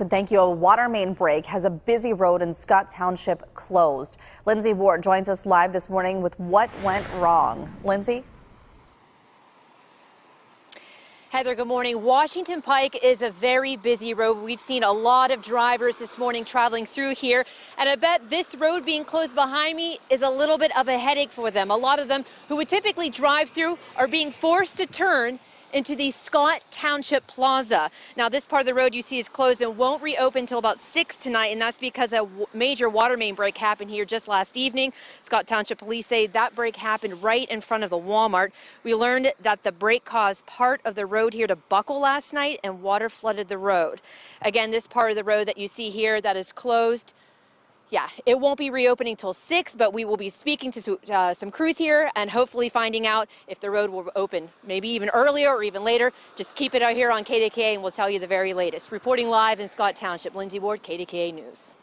And thank you. A water main break has a busy road in Scott Township closed. Lindsay Ward joins us live this morning with what went wrong. Lindsay? Heather, good morning. Washington Pike is a very busy road. We've seen a lot of drivers this morning traveling through here, and I bet this road being closed behind me is a little bit of a headache for them. A lot of them who would typically drive through are being forced to turn into the Scott Township Plaza. Now, this part of the road you see is closed and won't reopen until about 6 tonight, and that's because a major water main break happened here just last evening. Scott Township Police say that break happened right in front of the Walmart. We learned that the break caused part of the road here to buckle last night and water flooded the road. Again, this part of the road that you see here that is closed yeah, it won't be reopening till 6, but we will be speaking to uh, some crews here and hopefully finding out if the road will open maybe even earlier or even later. Just keep it out here on KDKA and we'll tell you the very latest. Reporting live in Scott Township, Lindsay Ward, KDKA News.